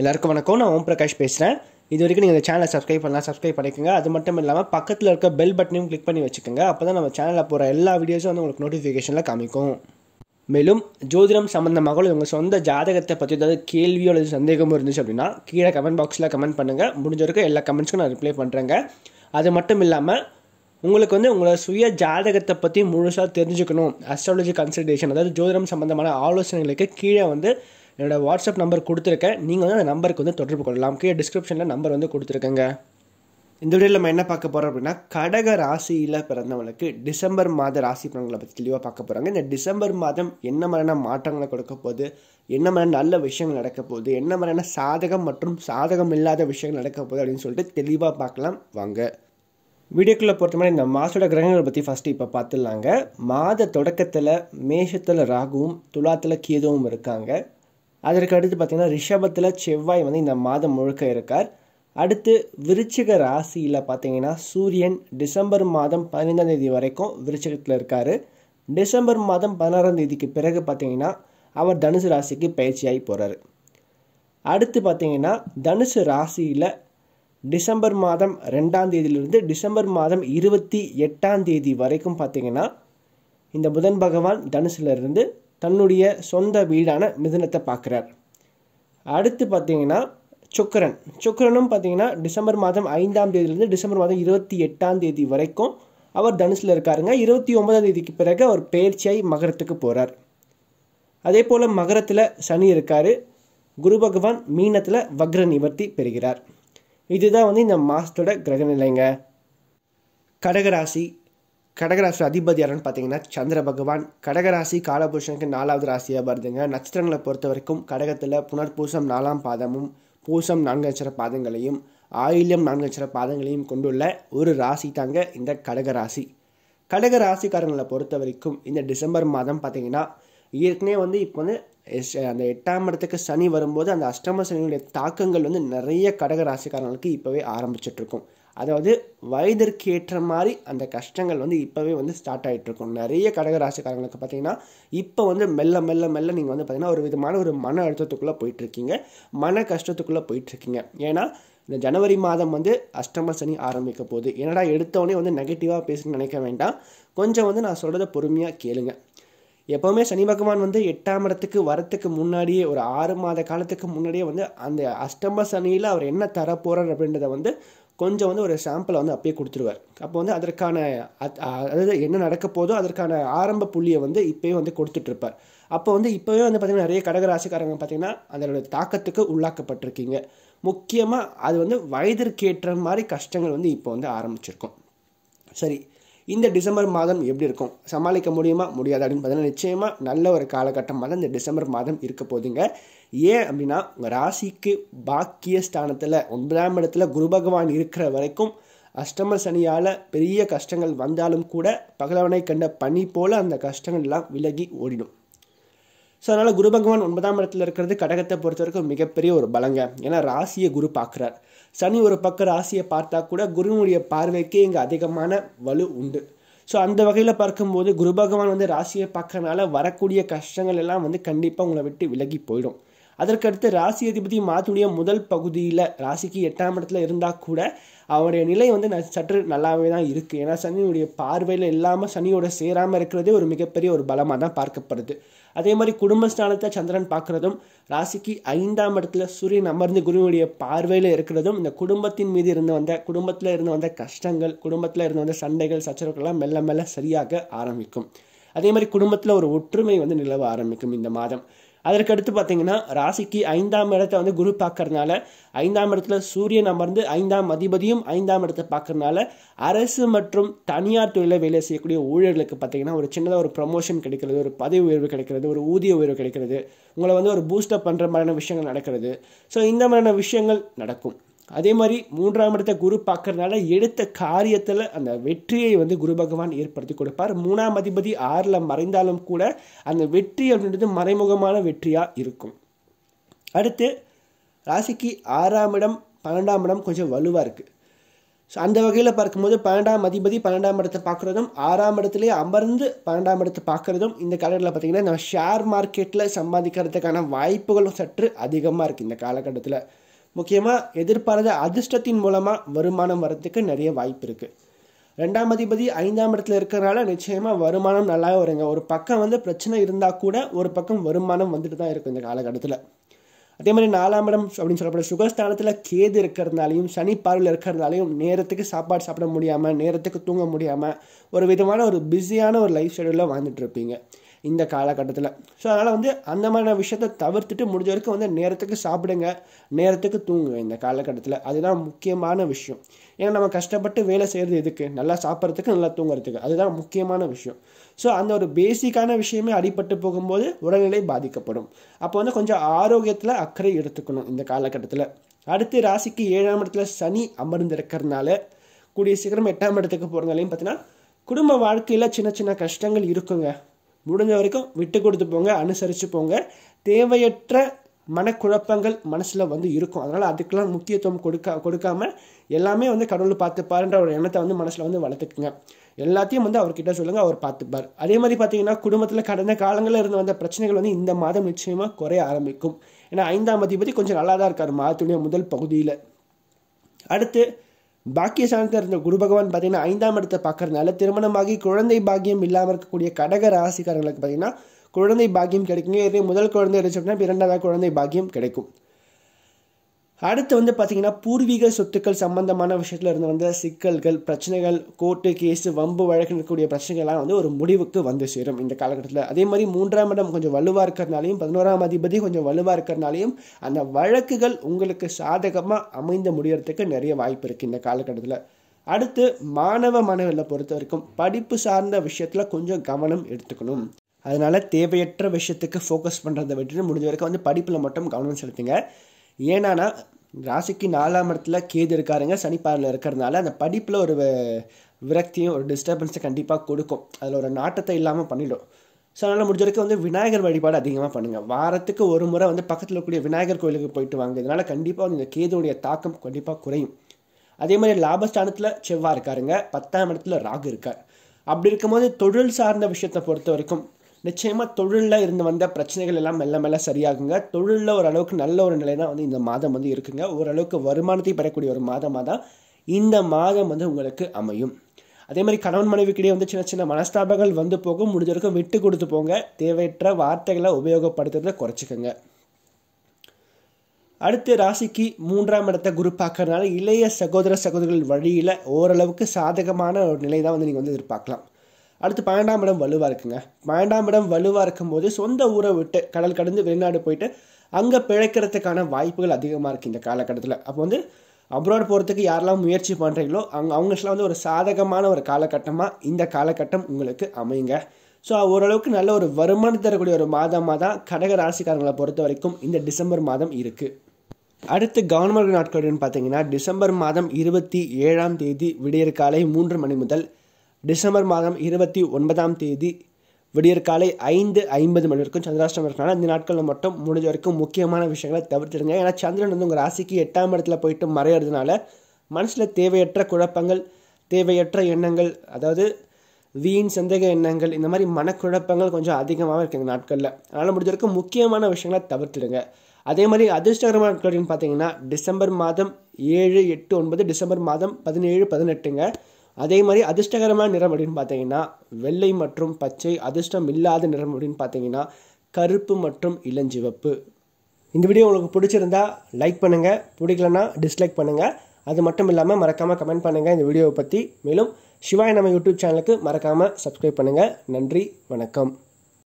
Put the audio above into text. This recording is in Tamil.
எல்லாருக்கும் வணக்கம். நான் ஓம் பிரகாஷ் பேசுகிறேன் இது வரைக்கும் நீங்கள் இந்த சேனலை சப்ஸ்கிரைப் பண்ணலாம் சப்ஸ்கிரைப் பண்ணிக்கோங்க. அது மட்டும் இல்லாமல் பக்கத்தில் இருக்க பெல் பட்டனையும் கிளிக் பண்ணி வச்சுக்கோங்க. அப்போ தான் நம்ம சேனலில் போகிற எல்லா வீடியோஸும் வந்து உங்களுக்கு நோட்டிஃபிகேஷனில் காமிக்கும். மேலும் ஜோதிடம் சம்மந்தமாக உங்கள் சொந்த ஜாதகத்தை பற்றி ஏதாவது கேள்வியோ அல்லது சந்தேகமோ இருந்துச்சு அப்படின்னா கீழே கமெண்ட் பாக்ஸில் கமெண்ட் பண்ணுங்கள் முடிஞ்ச வரைக்கும் எல்லா கமெண்ட்ஸ்க்கும் நான் ரிப்ளை பண்ணுறேங்க அது மட்டும் இல்லாமல் உங்களுக்கு வந்து உங்களோட சுய ஜாதகத்தை பற்றி முழுசாக தெரிஞ்சுக்கணும். அஸ்ட்ராலஜி கன்சல்டேஷன் அதாவது ஜோதிடம் சம்மந்தமான ஆலோசனைகளுக்கு கீழே வந்து என்னோடய வாட்ஸ்அப் நம்பர் கொடுத்துருக்கேன். நீங்கள் வந்து அந்த நம்பருக்கு வந்து தொடர்பு கொள்ளலாம். கீழே டிஸ்கிரிப்ஷனில் நம்பர் வந்து கொடுத்துருக்கேங்க. இந்த வீடியோவில் நம்ம என்ன பார்க்க போகிறோம் அப்படின்னா கடக ராசியில் பிறந்தவங்களுக்கு டிசம்பர் மாத ராசி பலன்களை பற்றி தெளிவாக பார்க்க போகிறாங்க இந்த டிசம்பர் மாதம் என்ன மாதிரியான மாற்றங்களை கொடுக்க போகுது? என்ன மாதிரியான நல்ல விஷயங்கள் நடக்க போகுது? என்ன மாதிரியான சாதகம் மற்றும் சாதகம் இல்லாத விஷயங்கள் நடக்க போகுது அப்படின்னு சொல்லிட்டு தெளிவாக பார்க்கலாம். வாங்க. வீடியோக்குள்ளே பொறுத்த மாதிரி இந்த மாதோட கிரகங்களை பற்றி ஃபஸ்ட்டு இப்போ பார்த்துடலாங்க. மாத தொடக்கத்தில் மேஷத்தில் ராகுவும் துலாத்தில் கேதுவும் இருக்காங்க. அதற்கு அடுத்து பார்த்திங்கன்னா ரிஷபத்தில் செவ்வாய் வந்து இந்த மாதம் முழுக்க இருக்கார். அடுத்து விருச்சிக ராசியில் பார்த்தீங்கன்னா சூரியன் டிசம்பர் மாதம் பதினைந்தாம் தேதி வரைக்கும் விருச்சிகத்தில் இருக்கார். டிசம்பர் மாதம் பதினாறாம் தேதிக்கு பிறகு பார்த்தீங்கன்னா அவர் தனுசு ராசிக்கு பயிற்சியாகி போகிறாரு அடுத்து பார்த்தீங்கன்னா தனுசு ராசியில் டிசம்பர் மாதம் ரெண்டாம் தேதியிலிருந்து டிசம்பர் மாதம் இருபத்தி எட்டாம் தேதி வரைக்கும் பார்த்தீங்கன்னா இந்த புதன் பகவான் தனுசுலேருந்து தன்னுடைய சொந்த வீடான மிதுனத்தை பார்க்குறார். அடுத்து பார்த்தீங்கன்னா சுக்கரன். சுக்கரனும் பார்த்தீங்கன்னா டிசம்பர் மாதம் ஐந்தாம் தேதியிலேருந்து டிசம்பர் மாதம் இருபத்தி எட்டாம் தேதி வரைக்கும் அவர் தனுசில் இருக்காருங்க. இருபத்தி ஒன்பதாம் தேதிக்கு பிறகு அவர் பயிற்சியாய் மகரத்துக்கு போகிறார் அதே போல் மகரத்தில் சனி இருக்கார். குரு பகவான் மீனத்தில் வக்ர நிவர்த்தி பெறுகிறார். இதுதான் வந்து இந்த மாதத்தோட கிரக நிலைங்க கடகராசி கடகராசி அதிபதி யாருன்னு பார்த்தீங்கன்னா சந்திர பகவான். கடகராசி காலபுருஷனுக்கு நாலாவது ராசியாக வருதுங்க. நட்சத்திரங்களை பொறுத்த வரைக்கும் கடகத்தில் புனர்பூசம் நாலாம் பாதமும் பூசம் நான்கு நட்சத்திர பாதங்களையும் ஆயில்யம் நான்கு அச்சர பாதங்களையும் கொண்டுள்ள ஒரு ராசி தாங்க இந்த கடக ராசி கடக ராசிக்காரங்களை பொறுத்த வரைக்கும் இந்த டிசம்பர் மாதம் பார்த்தீங்கன்னா ஏற்கனவே வந்து இப்போ வந்து அந்த எட்டாம் இடத்துக்கு சனி வரும்போது அந்த அஷ்டம சனியுடைய தாக்கங்கள் வந்து நிறைய கடக ராசிக்காரங்களுக்கு இப்போவே ஆரம்பிச்சிட்ருக்கும். அதாவது வயதிற்கு ஏற்ற மாதிரி அந்த கஷ்டங்கள் வந்து இப்போவே வந்து ஸ்டார்ட் ஆகிட்டு இருக்கும் நிறைய கடக ராசிக்காரங்களுக்கு பார்த்தீங்கன்னா இப்போ வந்து மெல்ல மெல்ல மெல்ல நீங்கள் வந்து பார்த்தீங்கன்னா ஒரு விதமான ஒரு மன அழுத்தத்துக்குள்ளே போயிட்டுருக்கீங்க மன கஷ்டத்துக்குள்ளே போயிட்டுருக்கீங்க ஏன்னா இந்த ஜனவரி மாதம் வந்து அஷ்டம சனி ஆரம்பிக்க போகுது. என்னடா எடுத்தவொடனே வந்து நெகட்டிவாக பேசுன்னு நினைக்க வேண்டாம். கொஞ்சம் வந்து நான் சொல்கிறத பொறுமையாக கேளுங்கள் எப்போவுமே சனி பகவான் வந்து எட்டாம் இடத்துக்கு வரத்துக்கு முன்னாடியே ஒரு ஆறு மாத காலத்துக்கு முன்னாடியே வந்து அந்த அஷ்டம சனியில் அவர் என்ன தரப்போகிறார் அப்படின்றத வந்து கொஞ்சம் வந்து ஒரு சாம்பிளை வந்து அப்பயே கொடுத்துருவார். அப்போ வந்து அதற்கான அதாவது என்ன நடக்க போதோ அதற்கான ஆரம்ப புள்ளியை வந்து இப்போயே வந்து கொடுத்துட்ருப்பார். அப்போ வந்து இப்போவே வந்து பார்த்திங்கன்னா நிறைய கடகராசிக்காரங்க பார்த்திங்கன்னா அதோட தாக்கத்துக்கு உள்ளாக்கப்பட்டிருக்கீங்க. முக்கியமாக அது வந்து வயதிற்கேற்ற மாதிரி கஷ்டங்கள் வந்து இப்போ வந்து ஆரம்பிச்சிருக்கும். சரி இந்த டிசம்பர் மாதம் எப்படி இருக்கும்? சமாளிக்க முடியுமா? முடியாது அப்படின்னு பார்த்தீங்கன்னா நிச்சயமாக நல்ல ஒரு காலகட்டமாக தான் இந்த டிசம்பர் மாதம் இருக்க போதுங்க ஏன் அப்படின்னா உங்கள் ராசிக்கு பாக்கிய ஸ்தானத்தில் ஒன்பதாம் இடத்துல குரு பகவான் இருக்கிற வரைக்கும் அஷ்டம சனியால் பெரிய கஷ்டங்கள் வந்தாலும் கூட பகலவனை கண்ட பனி போல் அந்த கஷ்டங்கள்லாம் விலகி ஓடிடும். ஸோ அதனால் குரு பகவான் ஒன்பதாம் இடத்துல இருக்கிறது கடகத்தை பொறுத்த வரைக்கும் மிகப்பெரிய ஒரு பலங்க. ஏன்னா ராசியை குரு பார்க்குறார். சனி ஒரு பக்கம் ராசியை பார்த்தா கூட குருவினுடைய பார்வைக்கே இங்கே அதிகமான வலு உண்டு. ஸோ அந்த வகையில் பார்க்கும்போது குரு பகவான் வந்து ராசியை பார்க்கறனால வரக்கூடிய கஷ்டங்கள் எல்லாம் வந்து கண்டிப்பாக உங்களை விட்டு விலகி போயிடும். அதற்கடுத்து ராசி அதிபதி மாத்துடைய முதல் பகுதியில் ராசிக்கு எட்டாம் இடத்துல இருந்தால் கூட அவருடைய நிலை வந்து சற்று நல்லாவே தான் இருக்குது ஏன்னா சனியுடைய பார்வையில் இல்லாமல் சனியோட சேராமல் இருக்கிறதே ஒரு மிகப்பெரிய ஒரு பலமாக தான் பார்க்கப்படுது. அதே மாதிரி குடும்பஸ்தானத்தை சந்திரன் பார்க்குறதும் ராசிக்கு ஐந்தாம் இடத்துல சூரியன் அமர்ந்து குருவினுடைய பார்வையில் இருக்கிறதும் இந்த குடும்பத்தின் மீது இருந்து வந்த குடும்பத்தில் இருந்து வந்த கஷ்டங்கள் குடும்பத்தில் இருந்து வந்த சண்டைகள் சச்சரவுகள்லாம் மெல்ல மெல்ல சரியாக ஆரம்பிக்கும். அதே மாதிரி குடும்பத்தில் ஒரு ஒற்றுமை வந்து நிலவ ஆரம்பிக்கும் இந்த மாதம். அதற்கடுத்து பார்த்தீங்கன்னா ராசிக்கு ஐந்தாம் இடத்தை வந்து குரு பார்க்கறதுனால ஐந்தாம் இடத்துல சூரியன் அமர்ந்து ஐந்தாம் அதிபதியும் ஐந்தாம் இடத்தை பார்க்கறதுனால அரசு மற்றும் தனியார் தொழிலில் வேலை செய்யக்கூடிய ஊழியர்களுக்கு பார்த்தீங்கன்னா ஒரு சின்னதாக ஒரு ப்ரமோஷன் கிடைக்கிறது ஒரு பதவி உயர்வு கிடைக்கிறது ஒரு ஊதிய உயர்வு கிடைக்கிறது. உங்களை வந்து ஒரு பூஸ்டப் பண்ணுற மாதிரியான விஷயங்கள் நடக்கிறது. ஸோ இந்த மாதிரியான விஷயங்கள் நடக்கும். அதே மாதிரி மூன்றாம் இடத்தை குரு பார்க்கறதுனால எடுத்த காரியத்தில் அந்த வெற்றியை வந்து குரு பகவான் ஏற்படுத்தி கொடுப்பார். மூணாம் அதிபதி ஆறில் மறைந்தாலும் கூட அந்த வெற்றி அப்படின்றது மறைமுகமான வெற்றியாக இருக்கும். அடுத்து ராசிக்கு ஆறாம் இடம் பன்னெண்டாம் இடம் கொஞ்சம் வலுவாக இருக்குது ஸோ அந்த வகையில் பார்க்கும்போது பன்னெண்டாம் அதிபதி பன்னெண்டாம் இடத்தை பார்க்குறதும் ஆறாம் இடத்துலேயே அமர்ந்து பன்னெண்டாம் இடத்தை பார்க்குறதும் இந்த காலகட்டத்தில் பார்த்தீங்கன்னா நம்ம ஷேர் மார்க்கெட்டில் சம்பாதிக்கிறதுக்கான வாய்ப்புகளும் சற்று அதிகமாக இருக்குது இந்த காலகட்டத்தில். முக்கியமாக எதிர்பாராத அதிர்ஷ்டத்தின் மூலமாக வருமானம் வரத்துக்கு நிறைய வாய்ப்பு இருக்குது ரெண்டாம் அதிபதி ஐந்தாம் இடத்துல இருக்கிறனால நிச்சயமாக வருமானம் நல்லா வருங்க. ஒரு பக்கம் வந்து பிரச்சனை இருந்தால் கூட ஒரு பக்கம் வருமானம் வந்துட்டு தான் இருக்கும் இந்த காலகட்டத்தில். அதே மாதிரி நாலாம் இடம் அப்படின்னு சொல்லப்படுற சுகஸ்தானத்தில் கேது இருக்கிறதுனாலையும் சனி பார்வையில் இருக்கிறதுனாலையும் நேரத்துக்கு சாப்பாடு சாப்பிட முடியாமல் நேரத்துக்கு தூங்க முடியாமல் ஒரு விதமான ஒரு பிஸியான ஒரு லைஃப் ஷெடியூலில் வாழ்ந்துட்டு இருப்பீங்க. இந்த காலகட்டத்தில். ஸோ அதனால் வந்து அந்த மாதிரியான விஷயத்த தவிர்த்துட்டு முடிஞ்ச வரைக்கும் வந்து நேரத்துக்கு சாப்பிடுங்க. நேரத்துக்கு தூங்குங்க இந்த காலகட்டத்தில். அதுதான் முக்கியமான விஷயம். ஏன்னா நம்ம கஷ்டப்பட்டு வேலை செய்கிறது எதுக்கு? நல்லா சாப்பிட்றதுக்கு நல்லா தூங்குறதுக்கு. அதுதான் முக்கியமான விஷயம். ஸோ அந்த ஒரு பேசிக்கான விஷயமே அடிபட்டு போகும்போது உடல்நிலை பாதிக்கப்படும். அப்போ வந்து கொஞ்சம் ஆரோக்கியத்தில் அக்கறை எடுத்துக்கணும் இந்த காலகட்டத்தில். அடுத்து ராசிக்கு ஏழாம் இடத்துல சனி அமர்ந்திருக்கிறதுனால கூடிய சீக்கிரம் எட்டாம் இடத்துக்கு போகிறதுனாலையும் பார்த்தீங்கன்னா குடும்ப வாழ்க்கையில் சின்ன சின்ன கஷ்டங்கள் இருக்குங்க. முடிஞ்ச வரைக்கும் விட்டு கொடுத்து போங்க அனுசரித்து போங்க. தேவையற்ற மனக்குழப்பங்கள் மனசில் வந்து இருக்கும். அதனால் அதுக்கெல்லாம் முக்கியத்துவம் கொடுக்க கொடுக்காம எல்லாமே வந்து கடவுள் பார்த்துப்பாருன்ற ஒரு எண்ணத்தை வந்து மனசில் வந்து வளர்த்துக்குங்க. எல்லாத்தையும் வந்து அவர்கிட்ட சொல்லுங்கள் அவர் பார்த்துப்பார். அதே மாதிரி பார்த்தீங்கன்னா குடும்பத்தில் கடந்த காலங்களில் இருந்து வந்த பிரச்சனைகள் வந்து இந்த மாதம் நிச்சயமாக குறைய ஆரம்பிக்கும். ஏன்னா ஐந்தாம் அதிபதி கொஞ்சம் நல்லா தான் இருக்கார் மாதத்துடைய முதல் பகுதியில். அடுத்து பாக்கிய ஸ்தானத்தில் இருந்த குரு பகவான் பார்த்தீங்கன்னா ஐந்தாம் இடத்தை பார்க்கறதுனால திருமணமாகி குழந்தை பாக்கியம் இல்லாமல் இருக்கக்கூடிய கடக ராசிக்காரங்களுக்கு பார்த்தீங்கன்னா குழந்தை பாக்கியம் கிடைக்குங்க. இதே முதல் குழந்தை இருந்துச்சு அப்படின்னா இரண்டாவது குழந்தை பாக்கியம் கிடைக்கும். அடுத்து வந்து பார்த்தீங்கன்னா பூர்வீக சொத்துக்கள் சம்பந்தமான விஷயத்தில் இருந்து வந்த சிக்கல்கள் பிரச்சனைகள் கோர்ட்டு கேஸு வம்பு வழக்கு இருக்கக்கூடிய பிரச்சனைகள்லாம் வந்து ஒரு முடிவுக்கு வந்து சேரும் இந்த காலகட்டத்தில். அதே மாதிரி மூன்றாம் இடம் கொஞ்சம் வலுவாக இருக்கிறனாலையும் பதினோராம் அதிபதி கொஞ்சம் வலுவாக இருக்கிறனாலையும் அந்த வழக்குகள் உங்களுக்கு சாதகமாக அமைந்து முடியறதுக்கு நிறைய வாய்ப்பு இருக்குது இந்த காலகட்டத்தில். அடுத்து மாணவ மாணவர்களை பொறுத்த வரைக்கும் படிப்பு சார்ந்த விஷயத்தில் கொஞ்சம் கவனம் எடுத்துக்கணும். அதனால் தேவையற்ற விஷயத்துக்கு ஃபோக்கஸ் பண்ணுறதை விட்டுட்டு முடிஞ்ச வரைக்கும் வந்து படிப்பில் மட்டும் கவனம் செலுத்துங்க. ஏன்னா ராசிக்கு நாலாம் இடத்துல கேது இருக்காருங்க சனிப்பாரில் இருக்கிறதுனால அந்த படிப்பில் ஒரு விரக்தியும் ஒரு டிஸ்டர்பன்ஸை கண்டிப்பாக கொடுக்கும். அதில் ஒரு நாட்டத்தை இல்லாமல் பண்ணிடும். ஸோ அதனால் முடிஞ்ச வரைக்கும் வந்து விநாயகர் வழிபாடு அதிகமாக பண்ணுங்கள் வாரத்துக்கு ஒரு முறை வந்து பக்கத்தில் இருக்கக்கூடிய விநாயகர் கோயிலுக்கு போயிட்டு வாங்க. இதனால் கண்டிப்பாக வந்து இந்த கேதுடைய தாக்கம் கண்டிப்பாக குறையும். அதே மாதிரி லாபஸ்தானத்தில் செவ்வாய் இருக்காருங்க. பத்தாம் இடத்துல ராகு இருக்கார். அப்படி இருக்கும்போது தொழில் சார்ந்த விஷயத்தை பொறுத்த வரைக்கும் நிச்சயமாக தொழிலில் இருந்து வந்த பிரச்சனைகள் எல்லாம் மெல்ல மெல்ல சரியாகுங்க. தொழிலில் ஓரளவுக்கு நல்ல ஒரு நிலை தான் வந்து இந்த மாதம் வந்து இருக்குங்க. ஓரளவுக்கு வருமானத்தை பெறக்கூடிய ஒரு மாதமாக தான் இந்த மாதம் வந்து உங்களுக்கு அமையும். அதே மாதிரி கணவன் மனைவிக்கிடையே வந்து சின்ன சின்ன மனஸ்தாபங்கள் வந்து போகும். முடிஞ்ச வரைக்கும் விட்டு கொடுத்து போங்க. தேவையற்ற வார்த்தைகளை உபயோகப்படுத்துறதை குறைச்சிக்கோங்க. அடுத்து ராசிக்கு மூன்றாம் இடத்தை குரு பார்க்கறதுனால இளைய சகோதர சகோதரிகள் வழியில் ஓரளவுக்கு சாதகமான ஒரு நிலை தான் வந்து நீங்கள் வந்து எதிர்பார்க்கலாம். அடுத்து பன்னெண்டாம் இடம் வலுவாக இருக்குங்க. பன்னெண்டாம் இடம் வலுவாக இருக்கும்போது சொந்த ஊரை விட்டு கடல் கடந்து வெளிநாடு போயிட்டு அங்கே பிழைக்கிறதுக்கான வாய்ப்புகள் அதிகமாக இருக்குது இந்த காலகட்டத்தில். அப்போ வந்து அப்ராட் போகிறதுக்கு யாரெல்லாம் முயற்சி பண்ணுறீங்களோ அவங்க அவங்களுக்குலாம் வந்து ஒரு சாதகமான ஒரு காலகட்டமாக இந்த காலகட்டம் உங்களுக்கு அமையுங்க. ஸோ ஓரளவுக்கு நல்ல ஒரு வருமானம் தரக்கூடிய ஒரு மாதமாக தான் கடக ராசிக்காரங்களை பொறுத்த வரைக்கும் இந்த டிசம்பர் மாதம் இருக்குது அடுத்து கவர்மெண்ட் நாட்கள் பார்த்தீங்கன்னா டிசம்பர் மாதம் இருபத்தி ஏழாம் தேதி விடியற்காலை மூன்று மணி முதல் டிசம்பர் மாதம் இருபத்தி ஒன்பதாம் தேதி விடியற்காலை ஐந்து ஐம்பது மணி வரைக்கும் சந்திராஷ்டம் இருக்கனால இந்த நாட்களில் மட்டும் முடிஞ்ச வரைக்கும் முக்கியமான விஷயங்களை தவிர்த்துடுங்க. ஏன்னா சந்திரன் வந்து உங்கள் ராசிக்கு எட்டாம் இடத்துல போயிட்டு மறையிறதுனால மனசில் தேவையற்ற குழப்பங்கள் தேவையற்ற எண்ணங்கள் அதாவது வீண் சந்தேக எண்ணங்கள் இந்த மாதிரி மனக்குழப்பங்கள் கொஞ்சம் அதிகமாக இருக்குது இந்த நாட்களில். அதனால் முடிஞ்ச வரைக்கும் முக்கியமான விஷயங்களை தவிர்த்துடுங்க. அதே மாதிரி அதிர்ஷ்டகரமான நாட்கள் பார்த்தீங்கன்னா டிசம்பர் மாதம் ஏழு எட்டு ஒன்பது டிசம்பர் மாதம் பதினேழு பதினெட்டுங்க. அதே மாதிரி அதிர்ஷ்டகரமான நிறம் அப்படின்னு பார்த்தீங்கன்னா வெள்ளை மற்றும் பச்சை அதிர்ஷ்டம் இல்லாத நிறம் அப்படின்னு பார்த்தீங்கன்னா கருப்பு மற்றும் இளஞ்சிவப்பு. இந்த வீடியோ உங்களுக்கு பிடிச்சிருந்தா லைக் பண்ணுங்கள் பிடிக்கலன்னா டிஸ்லைக் பண்ணுங்கள் அது மட்டும் இல்லாமல் மறக்காமல் கமெண்ட் பண்ணுங்கள் இந்த வீடியோவை பற்றி மேலும் சிவாய் நம்ம யூடியூப் சேனலுக்கு மறக்காமல் சப்ஸ்கிரைப் பண்ணுங்கள் நன்றி வணக்கம்.